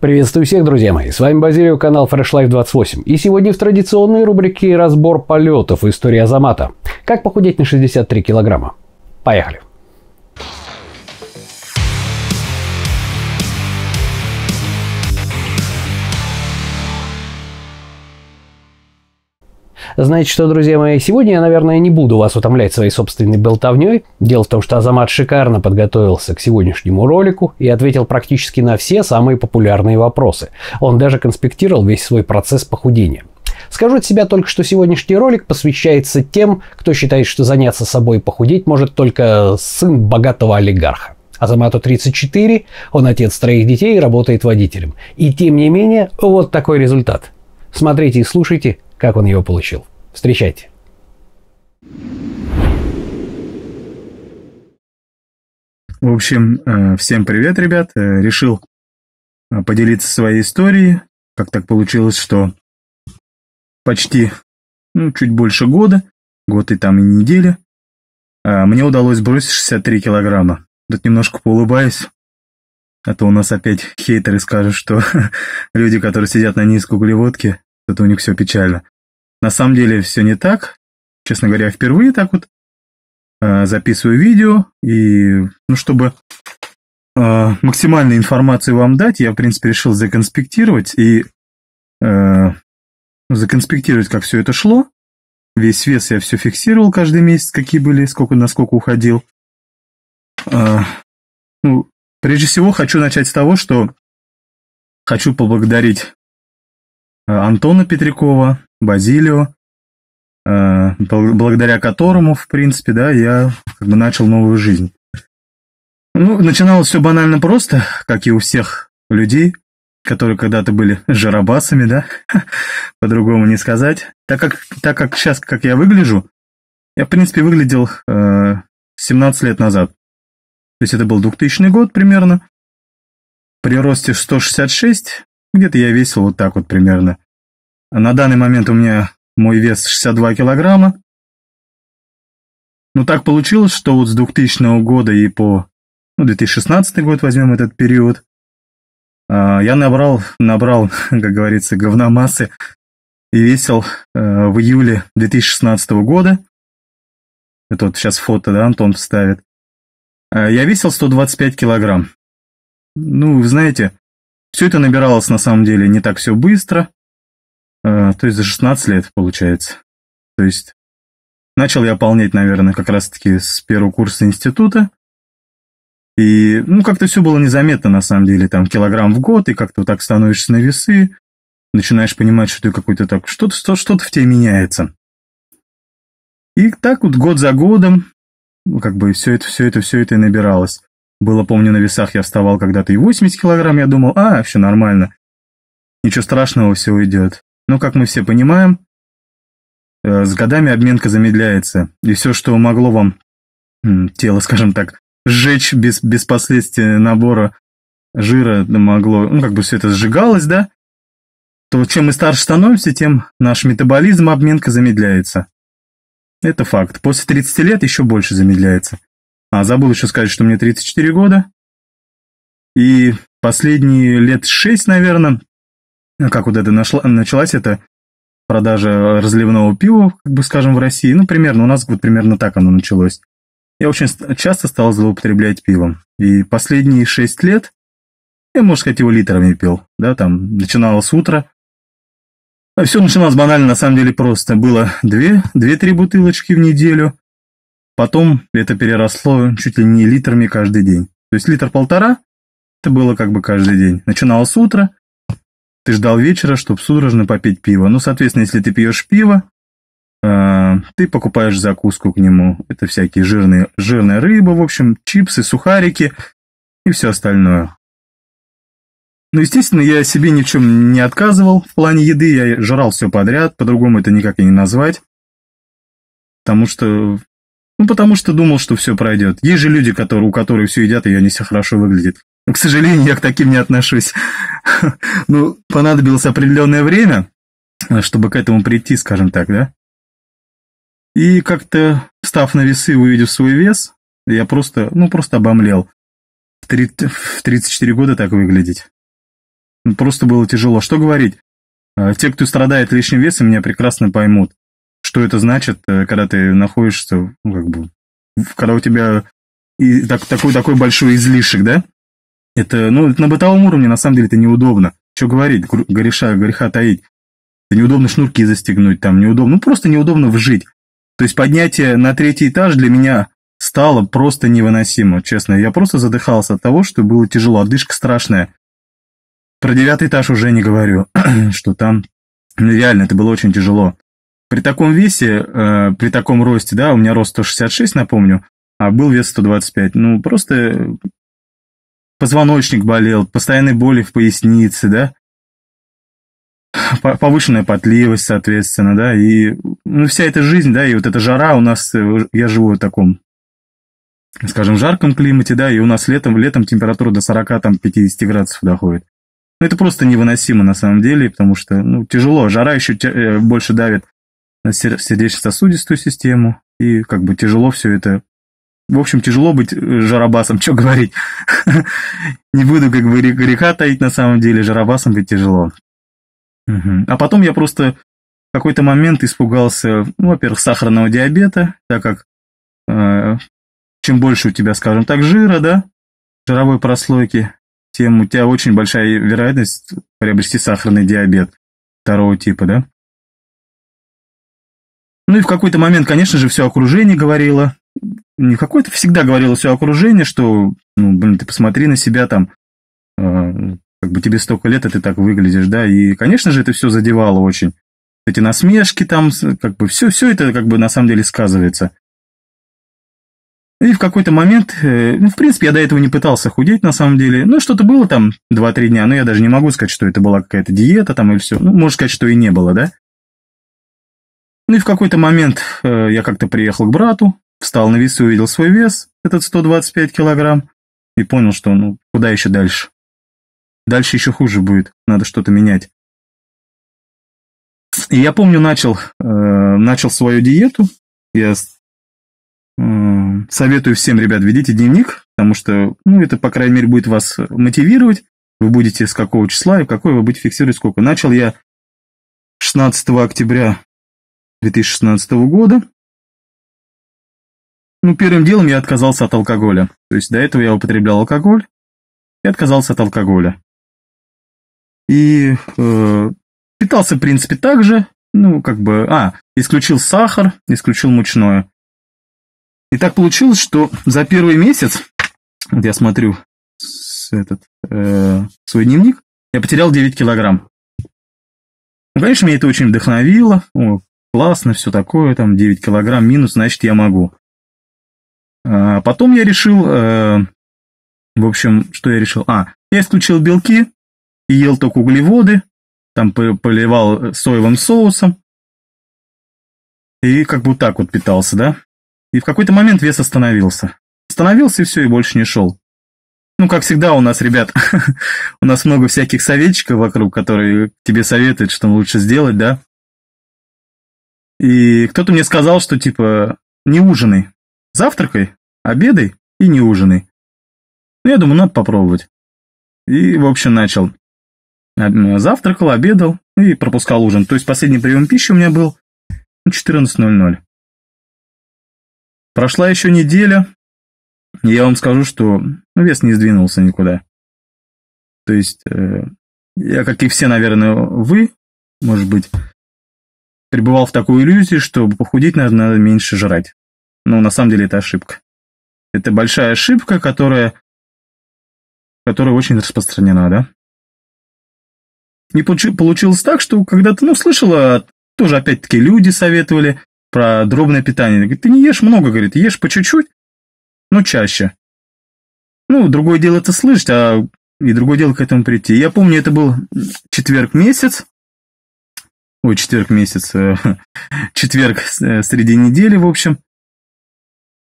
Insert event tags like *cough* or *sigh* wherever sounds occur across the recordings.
Приветствую всех, друзья мои. С вами Базилио, канал Fresh Life 28. И сегодня в традиционной рубрике разбор полетов истории Азамата. Как похудеть на 63 килограмма. Поехали. Знаете что, друзья мои, сегодня я, наверное, не буду вас утомлять своей собственной болтовней. Дело в том, что Азамат шикарно подготовился к сегодняшнему ролику и ответил практически на все самые популярные вопросы. Он даже конспектировал весь свой процесс похудения. Скажу от себя только, что сегодняшний ролик посвящается тем, кто считает, что заняться собой и похудеть может только сын богатого олигарха. Азамату 34, он отец троих детей и работает водителем. И тем не менее, вот такой результат. Смотрите и слушайте, как он его получил. Встречайте. В общем, э, всем привет, ребят. Э, решил э, поделиться своей историей. Как так получилось, что почти, ну, чуть больше года, год и там и неделя, мне удалось бросить 63 килограмма. Тут немножко поулыбаюсь, а то у нас опять хейтеры скажут, что *laughs* люди, которые сидят на низкой углеводке, это у них все печально. На самом деле все не так. Честно говоря, впервые так вот э, записываю видео. И, ну, чтобы э, максимальной информации вам дать, я, в принципе, решил законспектировать и э, законспектировать, как все это шло. Весь вес я все фиксировал каждый месяц, какие были, сколько насколько уходил. Э, ну, прежде всего, хочу начать с того, что хочу поблагодарить Антона Петрякова, Базилио, э, благодаря которому, в принципе, да, я как бы начал новую жизнь. Ну, начиналось все банально просто, как и у всех людей, которые когда-то были жаробасами, да, *laughs* по-другому не сказать. Так как, так как сейчас, как я выгляжу, я, в принципе, выглядел э, 17 лет назад. То есть это был 2000 год примерно. При росте 166, где-то я весил вот так вот примерно. На данный момент у меня мой вес 62 килограмма. Ну, так получилось, что вот с 2000 года и по ну, 2016 год возьмем этот период, а, я набрал, набрал, *laughs* как говорится, говномассы и весил э, в июле 2016 года. Это вот сейчас фото, да, Антон вставит. А, я весил 125 килограмм. Ну, знаете, все это набиралось на самом деле не так все быстро. Э, то есть за 16 лет, получается. То есть начал я полнеть, наверное, как раз-таки с первого курса института. И, ну, как-то все было незаметно, на самом деле, там, килограмм в год, и как-то вот так становишься на весы, начинаешь понимать, что ты какой-то так, что-то что, что в тебе меняется. И так вот год за годом, ну, как бы все это, все это, все это и набиралось. Было, помню, на весах я вставал когда-то и 80 килограмм, я думал, а, все нормально, ничего страшного, все уйдет. Но, как мы все понимаем, э, с годами обменка замедляется, и все, что могло вам тело, *laughs* скажем так, сжечь без, без последствий набора жира, могло, ну, как бы все это сжигалось, да, то чем мы старше становимся, тем наш метаболизм, обменка замедляется. Это факт. После 30 лет еще больше замедляется. А, забыл еще сказать, что мне 34 года. И последние лет 6, наверное, как вот это нашла, началась эта продажа разливного пива, как бы скажем, в России. Ну, примерно, у нас вот примерно так оно началось. Я очень часто стал злоупотреблять пивом. И последние шесть лет я, можно сказать, его литрами пил. Да, там начиналось с утра. А все начиналось банально, на самом деле просто. Было две, две-три бутылочки в неделю. Потом это переросло чуть ли не литрами каждый день. То есть литр-полтора, это было как бы каждый день. Начиналось с утра, ты ждал вечера, чтобы судорожно попить пиво. Ну, соответственно, если ты пьешь пиво, э, ты покупаешь закуску к нему. Это всякие жирные, жирная рыба, в общем, чипсы, сухарики и все остальное. Ну, естественно, я себе ни в чем не отказывал в плане еды, я жрал все подряд, по-другому это никак и не назвать. Потому что... Ну, потому что думал, что все пройдет. Есть же люди, которые, у которых все едят, и они все хорошо выглядят. К сожалению, я к таким не отношусь. Ну, понадобилось определенное время, чтобы к этому прийти, скажем так, да? И как-то, став на весы, увидев свой вес, я просто, ну, просто обомлел. В 34 года так выглядеть. Ну, просто было тяжело. Что говорить? А, те, кто страдает лишним весом, меня прекрасно поймут. Что это значит, э, когда ты находишься, ну, как бы, когда у тебя и так, такой, такой большой излишек, да? Это, ну, на бытовом уровне, на самом деле, это неудобно. Что говорить, греша, греха таить. Это неудобно шнурки застегнуть, там неудобно, ну, просто неудобно вжить. То есть поднятие на третий этаж для меня стало просто невыносимо, честно. Я просто задыхался от того, что было тяжело, отдышка страшная. Про девятый этаж уже не говорю, *clears throat* что там ну, реально это было очень тяжело. При таком весе, э, при таком росте, да, у меня рост 166, напомню, а был вес 125, ну просто позвоночник болел, постоянные боли в пояснице, да, повышенная потливость, соответственно, да, и ну, вся эта жизнь, да, и вот эта жара у нас, э, я живу в таком, скажем, жарком климате, да, и у нас летом, летом температура до 40, там, 50 градусов доходит. Ну, это просто невыносимо на самом деле, потому что, ну, тяжело, жара еще э, больше давит на сердечно-сосудистую систему, и как бы тяжело все это в общем, тяжело быть э, жарабасом, что говорить. *laughs* Не буду как бы греха таить на самом деле, жарабасом быть тяжело. А потом я просто в какой-то момент испугался, ну, во-первых, сахарного диабета, так как э, чем больше у тебя, скажем так, жира, да, жировой прослойки, тем у тебя очень большая вероятность приобрести сахарный диабет второго типа, да. Ну и в какой-то момент, конечно же, все окружение говорило, не какое-то всегда говорило все окружение, что, ну, блин, ты посмотри на себя там, э, как бы тебе столько лет, а ты так выглядишь, да, и, конечно же, это все задевало очень. Эти насмешки там, как бы, все, все это, как бы, на самом деле сказывается. И в какой-то момент, э, ну, в принципе, я до этого не пытался худеть, на самом деле. Ну, что-то было там 2-3 дня, но я даже не могу сказать, что это была какая-то диета там или все. Ну, можно сказать, что и не было, да. Ну, и в какой-то момент э, я как-то приехал к брату, встал на весы, увидел свой вес, этот 125 килограмм, и понял, что, ну, куда еще дальше. Дальше еще хуже будет, надо что-то менять. И я помню, начал, э, начал свою диету, я Советую всем, ребят, ведите дневник, потому что, ну, это, по крайней мере, будет вас мотивировать. Вы будете с какого числа и какой вы будете фиксировать сколько. Начал я 16 октября 2016 года. Ну, первым делом я отказался от алкоголя. То есть до этого я употреблял алкоголь и отказался от алкоголя. И э, питался, в принципе, так же. Ну, как бы, а, исключил сахар, исключил мучное. И так получилось, что за первый месяц, вот я смотрю с этот, э, свой дневник, я потерял 9 килограмм. Ну, конечно, меня это очень вдохновило. О, классно, все такое, там 9 килограмм минус, значит, я могу. А потом я решил, э, в общем, что я решил? А, я исключил белки и ел только углеводы, там поливал соевым соусом. И как бы так вот питался, да? И в какой-то момент вес остановился. Остановился и все, и больше не шел. Ну, как всегда у нас, ребят, *laughs* у нас много всяких советчиков вокруг, которые тебе советуют, что лучше сделать, да? И кто-то мне сказал, что типа не ужинай, завтракай, обедай и не ужинай. Ну, я думаю, надо попробовать. И, в общем, начал. Завтракал, обедал и пропускал ужин. То есть последний прием пищи у меня был 14.00. Прошла еще неделя, и я вам скажу, что ну, вес не сдвинулся никуда. То есть, э, я, как и все, наверное, вы, может быть, пребывал в такой иллюзии, что похудеть надо, надо меньше жрать. Но на самом деле это ошибка. Это большая ошибка, которая, которая очень распространена, да? Не получилось так, что когда-то, ну, слышала, тоже опять-таки люди советовали, про дробное питание. Говорит, ты не ешь много, говорит, ешь по чуть-чуть, но чаще. Ну, другое дело это слышать, а и другое дело к этому прийти. Я помню, это был четверг месяц, ой, четверг месяц, э, *laughs* четверг э, среди недели, в общем.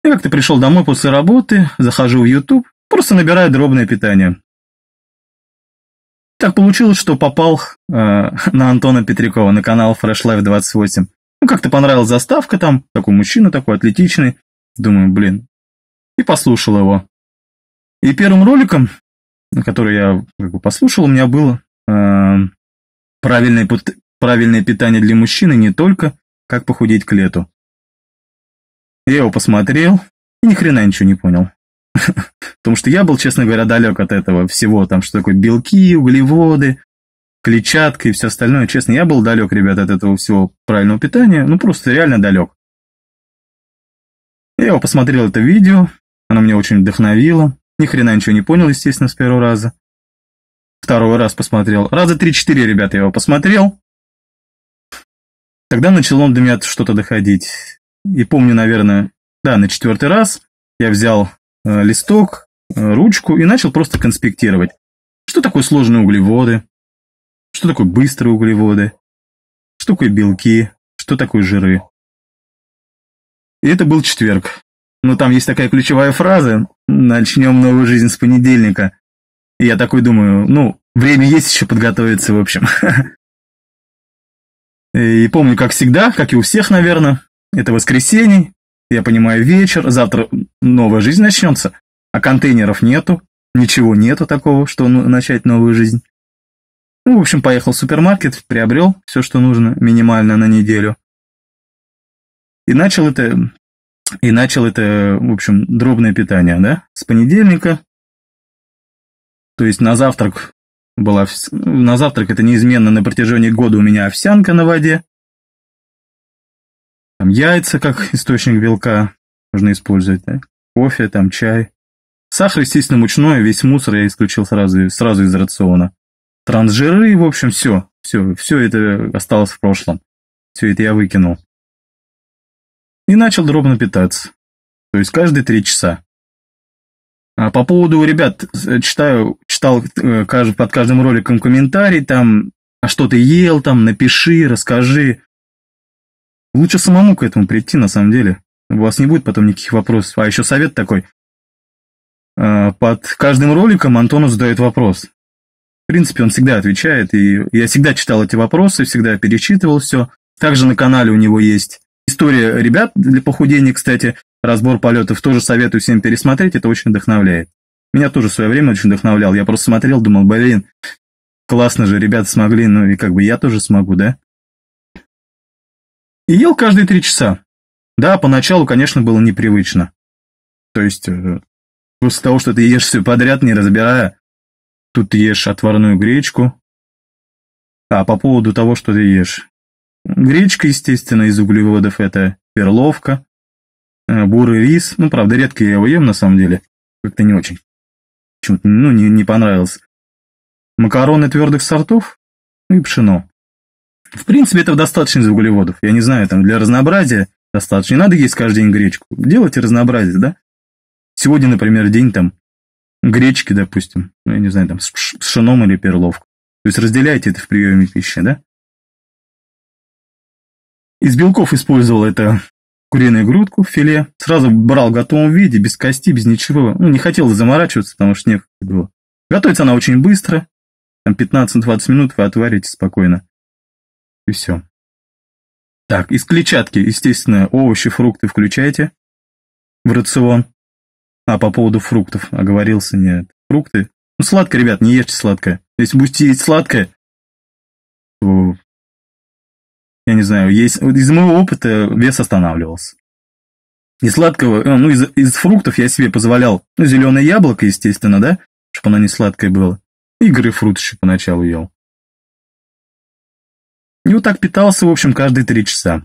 Как-то пришел домой после работы, захожу в YouTube, просто набираю дробное питание. Так получилось, что попал э, *laughs* на Антона Петрякова, на канал Fresh Life 28. Ну, как-то понравилась заставка там, такой мужчина, такой атлетичный. Думаю, блин. И послушал его. И первым роликом, который я как бы послушал, у меня был правильное, правильное питание для мужчины не только как похудеть к лету. Я его посмотрел и ни хрена ничего не понял. *laughs* Потому что я был, честно говоря, далек от этого всего, там, что такое белки, углеводы, клетчатка и все остальное. Честно, я был далек, ребят, от этого всего правильного питания, ну, просто реально далек. Я его посмотрел это видео, оно меня очень вдохновило. Ни хрена ничего не понял, естественно, с первого раза. Второй раз посмотрел. Раза три-четыре, ребята, я его посмотрел. Тогда начало до меня что-то доходить. И помню, наверное, да, на четвертый раз я взял э, листок, э, ручку и начал просто конспектировать. Что такое сложные углеводы? Что такое быстрые углеводы? Что такое белки? Что такое жиры? И это был четверг. Но там есть такая ключевая фраза «Начнем новую жизнь с понедельника». И я такой думаю, ну, время есть еще подготовиться, в общем. *laughs* И помню, как всегда, как и у всех, наверное, это воскресенье, я понимаю, вечер, завтра новая жизнь начнется, а контейнеров нету, ничего нету такого, что начать новую жизнь. Ну, в общем, поехал в супермаркет, приобрел все, что нужно, минимально на неделю. И начал это, и начал это, в общем, дробное питание, да, с понедельника. То есть на завтрак была, на завтрак это неизменно на протяжении года у меня овсянка на воде. Там яйца как источник белка можно использовать, да? кофе, там чай. Сахар, естественно, мучной, весь мусор я исключил сразу, сразу из рациона. Трансжиры, в общем, все, все, все это осталось в прошлом. Все это я выкинул. И начал дробно питаться. То есть каждые три часа. А по поводу, ребят, читаю, читал э, под каждым роликом комментарий, там, а что ты ел, там, напиши, расскажи. Лучше самому к этому прийти, на самом деле. У вас не будет потом никаких вопросов. А еще совет такой. А, под каждым роликом Антону задает вопрос. В принципе, он всегда отвечает, и я всегда читал эти вопросы, всегда перечитывал все. Также на канале у него есть история ребят для похудения, кстати, разбор полетов. Тоже советую всем пересмотреть, это очень вдохновляет. Меня тоже в свое время очень вдохновлял. Я просто смотрел, думал, блин, классно же, ребята смогли, ну и как бы я тоже смогу, да? И ел каждые три часа. Да, поначалу, конечно, было непривычно. То есть, э, после того, что ты ешь все подряд, не разбирая, тут ты ешь отварную гречку. А по поводу того, что ты ешь. Гречка, естественно, из углеводов это перловка, э, бурый рис. Ну, правда, редко я его ем, на самом деле. Как-то не очень. Почему-то, ну, не, не понравилось. Макароны твердых сортов, и пшено. В принципе, этого достаточно из углеводов. Я не знаю, там для разнообразия достаточно. Не надо есть каждый день гречку. Делайте разнообразие, да? Сегодня, например, день там гречки, допустим, ну, я не знаю, там с пшеном или перловку. То есть разделяйте это в приеме пищи, да? Из белков использовал это куриную грудку, филе. Сразу брал в готовом виде, без кости, без ничего. Ну, не хотел заморачиваться, потому что некогда было. Готовится она очень быстро. Там 15-20 минут вы отварите спокойно. И все. Так, из клетчатки, естественно, овощи, фрукты включайте в рацион. А по поводу фруктов, оговорился, нет. Фрукты. Ну, сладкое, ребят, не ешьте сладкое. Если будете есть сладкое, то, я не знаю, есть, из моего опыта вес останавливался. Из сладкого, э, ну, из, из фруктов я себе позволял, ну, зеленое яблоко, естественно, да, чтобы оно не сладкое было. И грейпфрут еще поначалу ел. И вот так питался, в общем, каждые три часа.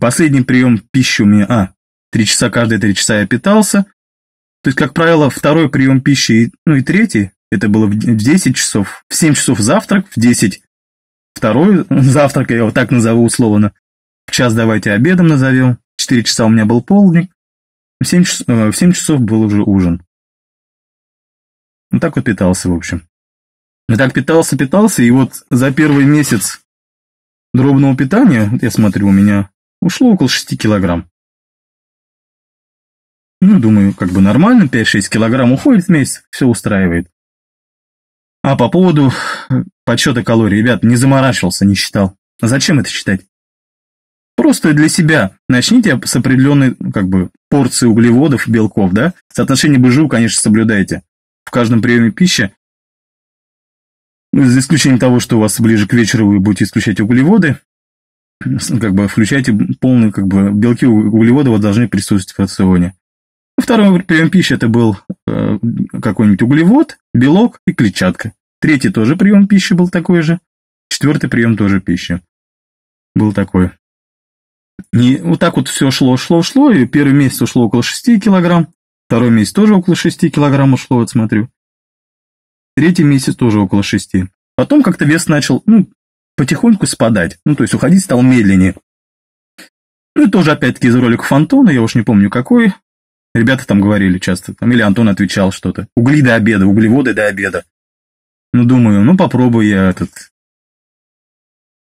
Последний прием пищи у меня... А, три часа, каждые три часа я питался. То есть, как правило, второй прием пищи, ну и третий, это было в 10 часов. В 7 часов завтрак, в 10 второй *laughs* завтрак, я его так назову условно. В час давайте обедом назовем. В 4 часа у меня был полдник. В 7, часов, э, в 7 часов был уже ужин. Вот так вот питался, в общем. Я так питался, питался, и вот за первый месяц дробного питания, я смотрю, у меня ушло около 6 килограмм. Ну, думаю, как бы нормально, 5-6 килограмм уходит в месяц, все устраивает. А по поводу подсчета калорий, ребят, не заморачивался, не считал. А зачем это считать? Просто для себя. Начните с определенной, как бы, порции углеводов, белков, да? Соотношение БЖУ, конечно, соблюдайте. В каждом приеме пищи За исключением того, что у вас ближе к вечеру вы будете исключать углеводы, как бы включайте полный, как бы, белки углеводы вот должны присутствовать в рационе. Второй прием пищи это был э, какой-нибудь углевод, белок и клетчатка. Третий тоже прием пищи был такой же. Четвертый прием тоже пищи был такой. И вот так вот все шло, шло, шло, и первый месяц ушло около 6 килограмм, второй месяц тоже около 6 килограмм ушло, вот смотрю. Третий месяц тоже около 6. Потом как-то вес начал, ну, потихоньку спадать, ну, то есть уходить стал медленнее. Ну, и тоже, опять-таки, из ролика Фантона, я уж не помню какой, ребята там говорили часто, там, или Антон отвечал что-то. Угли до обеда, углеводы до обеда. Ну, думаю, ну, попробую я этот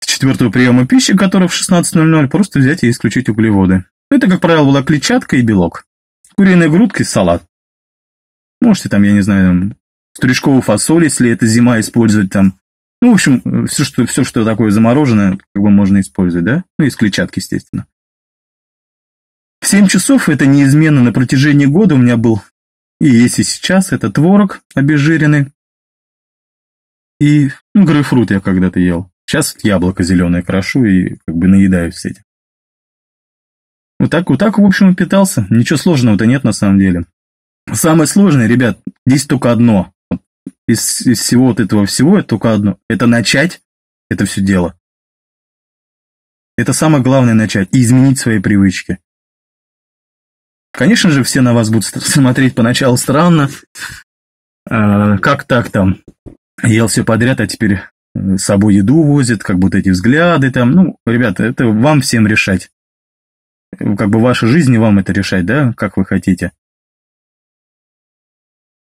четвертого приема пищи, который в 16.00, просто взять и исключить углеводы. Это, как правило, была клетчатка и белок. Куриная грудка и салат. Можете там, я не знаю, стручковую фасоль, если это зима, использовать там. Ну, в общем, все, что, все, что такое замороженное, как бы можно использовать, да? Ну, из клетчатки, естественно. В 7 часов это неизменно на протяжении года у меня был, и есть и сейчас, это творог обезжиренный. И, ну, грейпфрут я когда-то ел. Сейчас яблоко зеленое крошу и как бы наедаюсь этим. Вот так, вот так, в общем, и питался. Ничего сложного-то нет на самом деле. Самое сложное, ребят, здесь только одно. Из, из всего вот этого всего это только одно. Это начать это все дело. Это самое главное начать и изменить свои привычки. Конечно же, все на вас будут смотреть поначалу странно. А, как так там? Ел все подряд, а теперь с собой еду возят, как будто эти взгляды там. Ну, ребята, это вам всем решать. Как бы ваша жизнь и вам это решать, да, как вы хотите.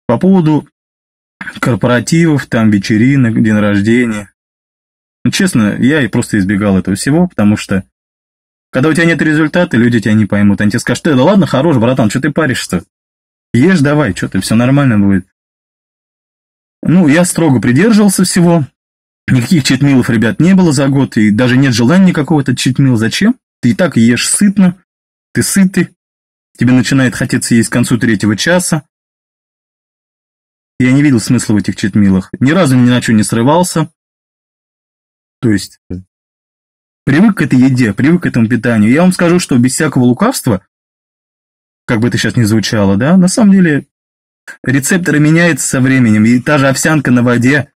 По поводу корпоративов, там, вечеринок, день рождения. Ну, честно, я и просто избегал этого всего, потому что когда у тебя нет результата, люди тебя не поймут. Они тебе скажут, да ладно, хорош, братан, что ты паришься? Ешь давай, что ты, все нормально будет. Ну, я строго придерживался всего, Никаких читмилов, ребят, не было за год, и даже нет желания никакого этот читмил. Зачем? Ты и так ешь сытно, ты сытый, тебе начинает хотеться есть к концу третьего часа. Я не видел смысла в этих читмилах. Ни разу ни на что не срывался. То есть, привык к этой еде, привык к этому питанию. Я вам скажу, что без всякого лукавства, как бы это сейчас ни звучало, да, на самом деле рецепторы меняются со временем, и та же овсянка на воде,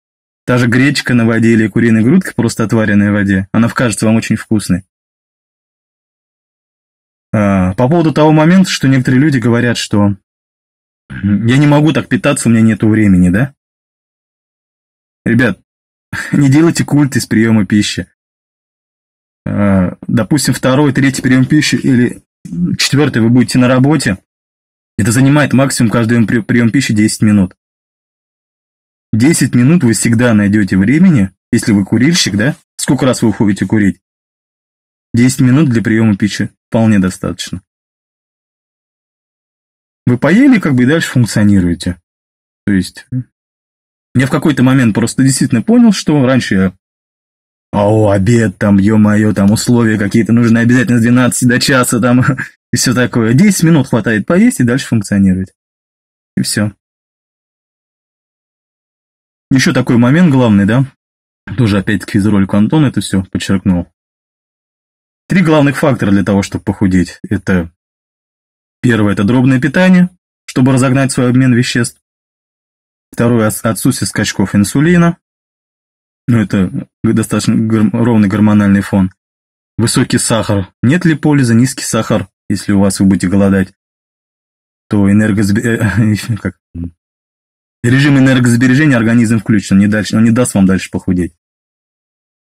Та же гречка на воде или куриная грудка, просто отваренная в воде, она кажется вам очень вкусной. А, по поводу того момента, что некоторые люди говорят, что я не могу так питаться, у меня нет времени, да? Ребят, *laughs* не делайте культ из приема пищи. А, допустим, второй, третий прием пищи или четвертый вы будете на работе, это занимает максимум каждый прием пищи 10 минут. 10 минут вы всегда найдете времени, если вы курильщик, да? Сколько раз вы уходите курить? 10 минут для приема пищи вполне достаточно. Вы поели, как бы и дальше функционируете. То есть, я в какой-то момент просто действительно понял, что раньше я о, обед там, ё-моё, там условия какие-то нужны обязательно с 12 до часа там *laughs* и все такое. 10 минут хватает поесть и дальше функционировать. И все. Еще такой момент главный, да? Тоже опять-таки из ролика Антон это все подчеркнул. Три главных фактора для того, чтобы похудеть. Это первое – это дробное питание, чтобы разогнать свой обмен веществ. Второе – отсутствие скачков инсулина. Ну, это достаточно ровный гормональный фон. Высокий сахар. Нет ли пользы? Низкий сахар, если у вас вы будете голодать, то энергосбережение... Э, *laughs* как? Режим энергосбережения организм включен, не, дальше, он не даст вам дальше похудеть.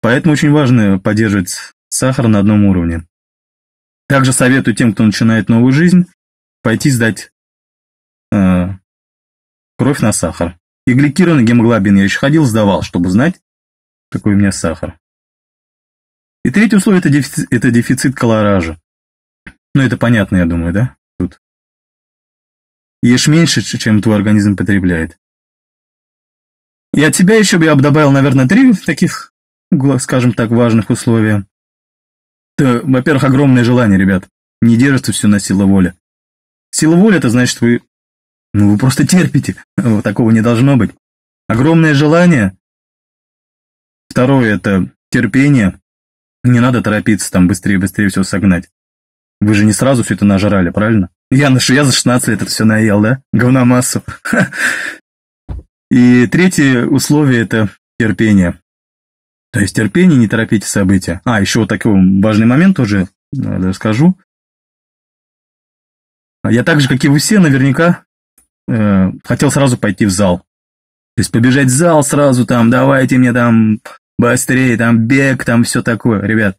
Поэтому очень важно поддерживать сахар на одном уровне. Также советую тем, кто начинает новую жизнь, пойти сдать э, кровь на сахар. И гликированный гемоглобин я еще ходил, сдавал, чтобы знать, какой у меня сахар. И третье условие это дефицит, это дефицит колоража. Ну, это понятно, я думаю, да? Тут. Ешь меньше, чем твой организм потребляет. И от тебя еще бы я бы добавил, наверное, три таких, скажем так, важных условия. Во-первых, огромное желание, ребят. Не держится все на силу воли. Сила воли, это значит, вы, ну, вы просто терпите. Такого не должно быть. Огромное желание, Второе – это терпение. Не надо торопиться там быстрее-быстрее все согнать. Вы же не сразу все это нажрали, правильно? Я, я за 16 лет это все наел, да? Говномассу. *laughs* И третье условие – это терпение. То есть терпение, не торопите события. А, еще вот такой важный момент тоже расскажу. Я так же, как и вы все, наверняка э, хотел сразу пойти в зал. То есть побежать в зал сразу там, давайте мне там быстрее, там бег, там все такое. Ребят,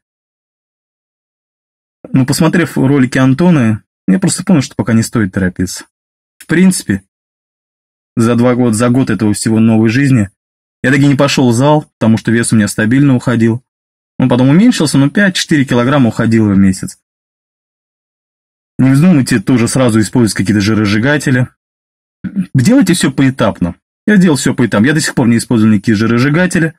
ну, посмотрев ролики Антона, я просто понял, что пока не стоит торопиться. В принципе, за два года, за год этого всего новой жизни, я таки не пошел в зал, потому что вес у меня стабильно уходил. Он потом уменьшился, но 5-4 килограмма уходило в месяц. Не вздумайте тоже сразу использовать какие-то жиросжигатели. Делайте все поэтапно. Я делал все поэтапно. Я до сих пор не использую никакие жиросжигатели.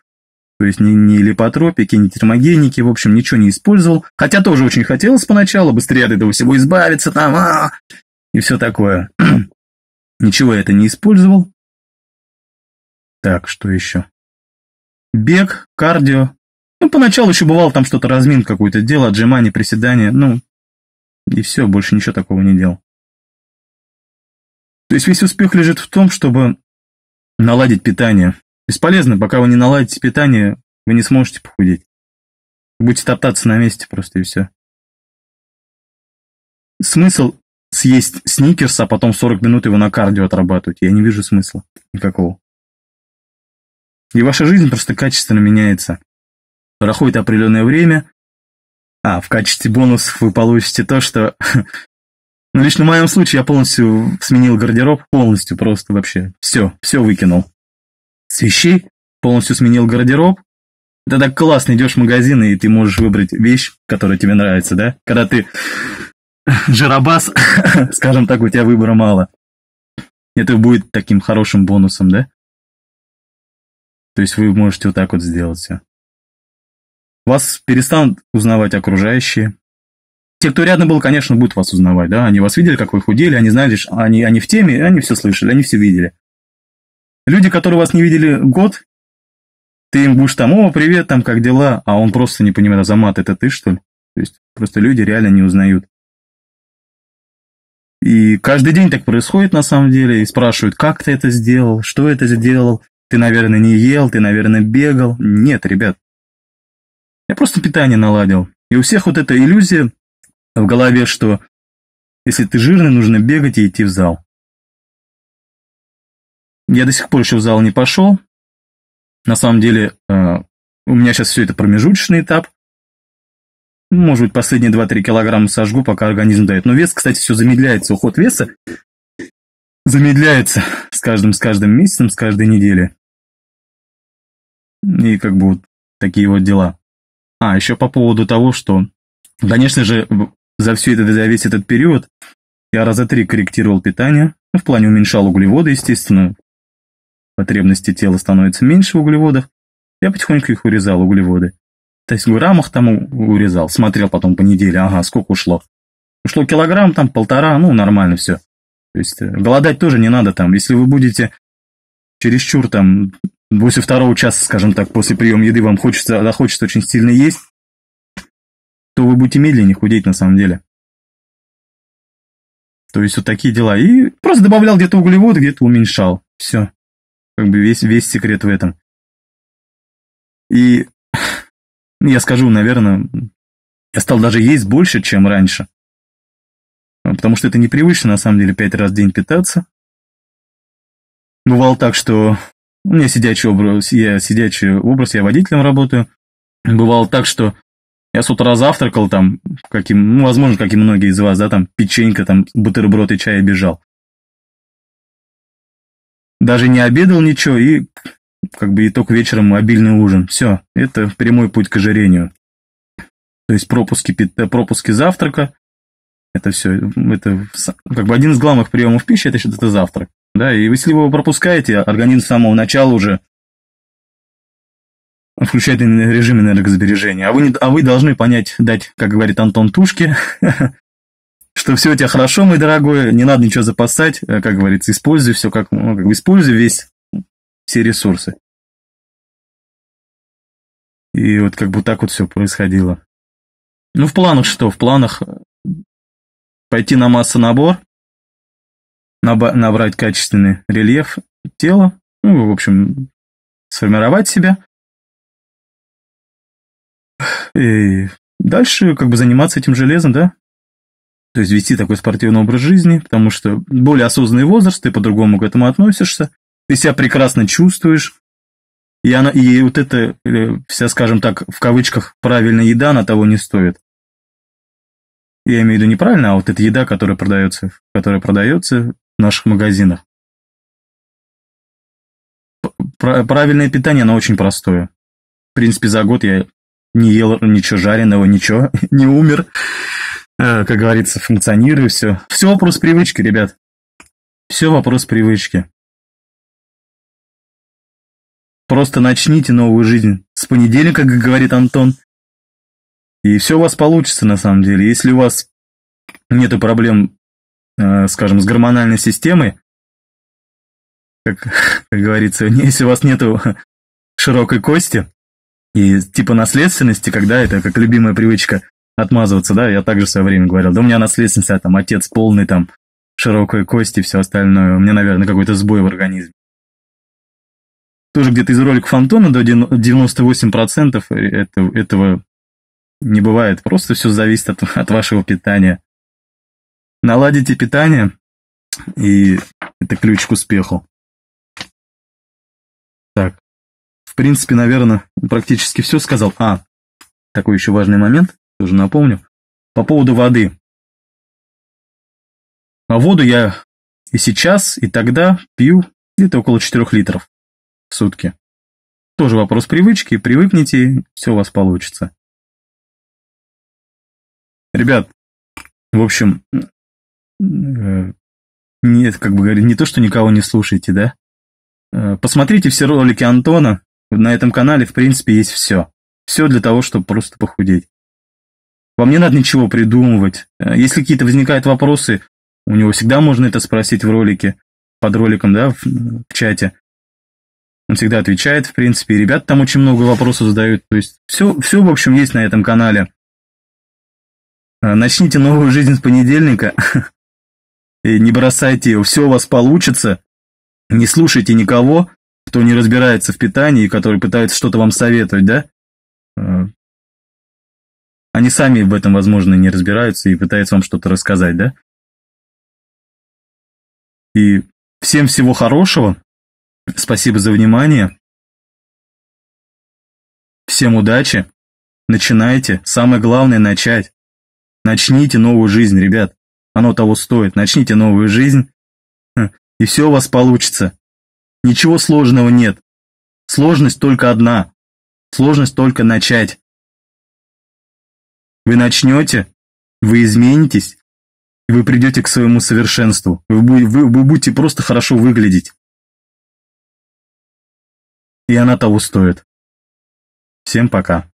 То есть ни, ни липотропики, ни термогеники, в общем, ничего не использовал. Хотя тоже очень хотелось поначалу быстрее от этого всего избавиться, там, а, и все такое. *clears throat* Ничего я это не использовал. Так, что еще? Бег, кардио. Ну, поначалу еще бывало там что-то размин какое-то делал, отжимание, приседания, ну, и все, больше ничего такого не делал. То есть весь успех лежит в том, чтобы наладить питание. Бесполезно, пока вы не наладите питание, вы не сможете похудеть. Будете топтаться на месте просто и все. Смысл съесть сникерс, а потом 40 минут его на кардио отрабатывать, я не вижу смысла никакого. И ваша жизнь просто качественно меняется. Проходит определенное время, а в качестве бонусов вы получите то, что... *laughs* Ну, лично в моем случае я полностью сменил гардероб, полностью просто вообще. Все, все выкинул. С вещей полностью сменил гардероб. Это так классно, идешь в магазин, и ты можешь выбрать вещь, которая тебе нравится, да? Когда ты *laughs* жиробас, *laughs* скажем так, у тебя выбора мало. Это будет таким хорошим бонусом, да? То есть вы можете вот так вот сделать все. Вас перестанут узнавать окружающие. Те, кто рядом был, конечно, будут вас узнавать, да, они вас видели, как вы худели, они знали, что они, они в теме, они все слышали, они все видели. Люди, которые вас не видели год, ты им будешь там, о, привет, там, как дела, а он просто не понимает, Азамат, это ты, что ли? То есть просто люди реально не узнают. И каждый день так происходит на самом деле, и спрашивают, как ты это сделал, что это сделал, ты, наверное, не ел, ты, наверное, бегал. Нет, ребят, я просто питание наладил. И у всех вот эта иллюзия в голове, что если ты жирный, нужно бегать и идти в зал. Я до сих пор еще в зал не пошел. На самом деле, э, у меня сейчас все это промежуточный этап. Может быть, последние 2-3 килограмма сожгу, пока организм дает. Но вес, кстати, все замедляется. Уход веса замедляется с каждым, с каждым месяцем, с каждой недели. И как бы вот такие вот дела. А, еще по поводу того, что, конечно же, за все это, за весь этот период я раза три корректировал питание, ну, в плане уменьшал углеводы, естественно, потребности тела становятся меньше в углеводах, я потихоньку их урезал, углеводы. То есть в граммах там урезал, смотрел потом по неделе, ага, сколько ушло. Ушло килограмм, там полтора, ну, нормально все. То есть э, голодать тоже не надо там. Если вы будете чересчур там после второго часа, скажем так, после приема еды вам хочется, захочется очень сильно есть, то вы будете медленнее худеть на самом деле. То есть вот такие дела. И просто добавлял где-то углеводы, где-то уменьшал. Все. Как бы весь, весь секрет в этом. И я скажу, наверное, я стал даже есть больше, чем раньше. Потому что это непривычно, на самом деле, пять раз в день питаться. Бывало так, что у меня сидячий образ, я сидячий образ, я водителем работаю. Бывало так, что я с утра завтракал там, каким, ну, возможно, как и многие из вас, да, там, печенька, там, бутерброд и чай бежал. Даже не обедал ничего, и как бы итог вечером обильный ужин. Все, это прямой путь к ожирению. То есть пропуски, пропуски завтрака, это все, это как бы один из главных приемов пищи, это, это завтрак. Да, и если вы его пропускаете, организм с самого начала уже включает режим энергосбережения. А вы, не, а вы должны понять, дать, как говорит Антон Тушки, *laughs* что все у тебя хорошо, мой дорогой, не надо ничего запасать, э, как говорится, используй все, как, ну, как бы используй весь, все ресурсы. И вот как бы так вот все происходило. Ну, в планах что? В планах пойти на массонабор, набрать качественный рельеф тела, ну, в общем, сформировать себя. И дальше как бы заниматься этим железом, да? То есть вести такой спортивный образ жизни, потому что более осознанный возраст, ты по-другому к этому относишься, ты себя прекрасно чувствуешь, и, она, и вот эта вся, скажем так, в кавычках, правильная еда, она того не стоит. Я имею в виду неправильно, а вот эта еда, которая продается, которая продается наших магазинах. Правильное питание, оно очень простое. В принципе, за год я не ел ничего жареного, ничего, *laughs* не умер. Э, как говорится, функционирую, все. Все вопрос привычки, ребят. Все вопрос привычки. Просто начните новую жизнь с понедельника, как говорит Антон. И все у вас получится на самом деле. Если у вас нет проблем, скажем, с гормональной системой, как, *laughs* как говорится, если у вас нет *laughs* широкой кости и типа наследственности, когда это как любимая привычка отмазываться, да, я также в свое время говорил, да у меня наследственность, а там отец полный, там широкой кости все остальное, у меня, наверное, какой-то сбой в организме. Тоже где-то из роликов Антона до 98% этого, этого не бывает. Просто все зависит от, от вашего питания. Наладите питание, и это ключ к успеху. Так, в принципе, наверное, практически все сказал. А, такой еще важный момент, тоже напомню. По поводу воды. А воду я и сейчас, и тогда пью где-то около 4 литров в сутки. Тоже вопрос привычки, привыкните, все у вас получится. Ребят, в общем, нет, как бы говорить, не то, что никого не слушаете, да? Э, посмотрите все ролики Антона. На этом канале, в принципе, есть все. Все для того, чтобы просто похудеть. Вам не надо ничего придумывать. Э, если какие-то возникают вопросы, у него всегда можно это спросить в ролике, под роликом, да, в, в чате. Он всегда отвечает, в принципе, и ребят там очень много вопросов задают. То есть все, все, в общем, есть на этом канале. Э, начните новую жизнь с понедельника. *laughs* Не бросайте ее, все у вас получится. Не слушайте никого, кто не разбирается в питании и который пытается что-то вам советовать, да? Э, они сами в этом, возможно, не разбираются и пытаются вам что-то рассказать, да? И всем всего хорошего. Спасибо за внимание. Всем удачи. Начинайте. Самое главное начать. Начните новую жизнь, ребят. Оно того стоит. Начните новую жизнь, и все у вас получится. Ничего сложного нет. Сложность только одна. Сложность только начать. Вы начнете, вы изменитесь, и вы придете к своему совершенству. Вы, вы, вы будете просто хорошо выглядеть. И она того стоит. Всем пока.